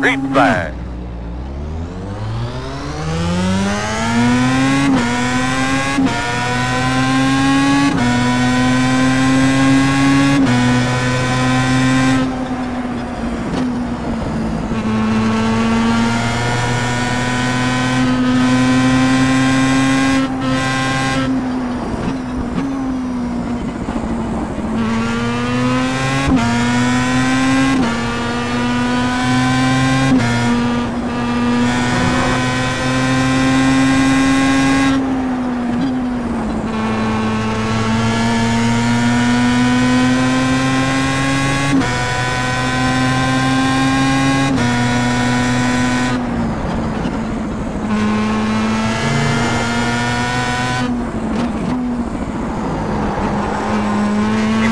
Replay. flag.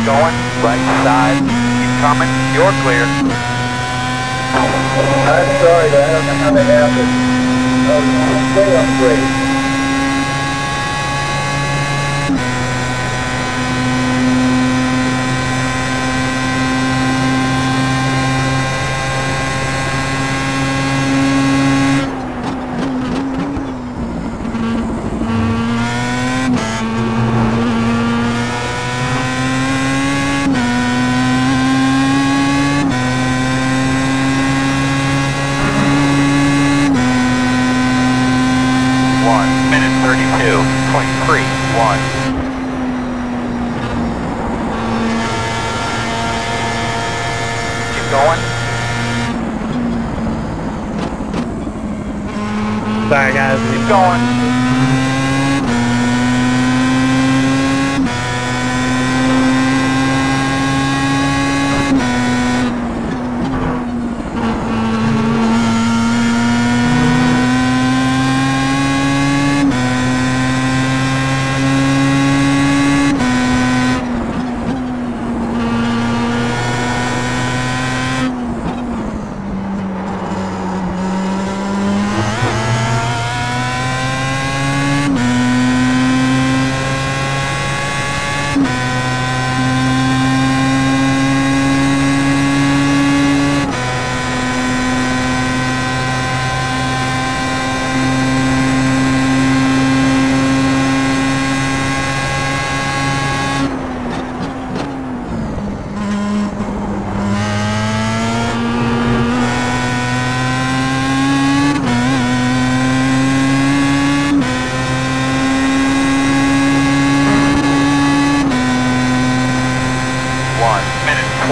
Going, right side. Keep coming, you're clear. I'm sorry, but I don't know how that happened. Oh, stay on grade. Keep Going. Sorry guys. Keep going.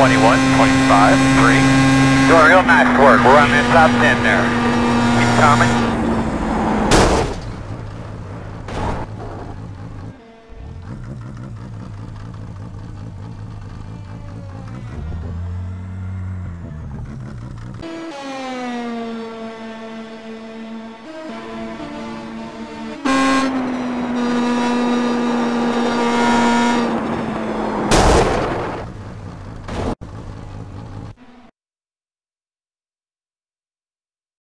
21.53. Doing real nice work. We're on this top 10 there. Keep coming.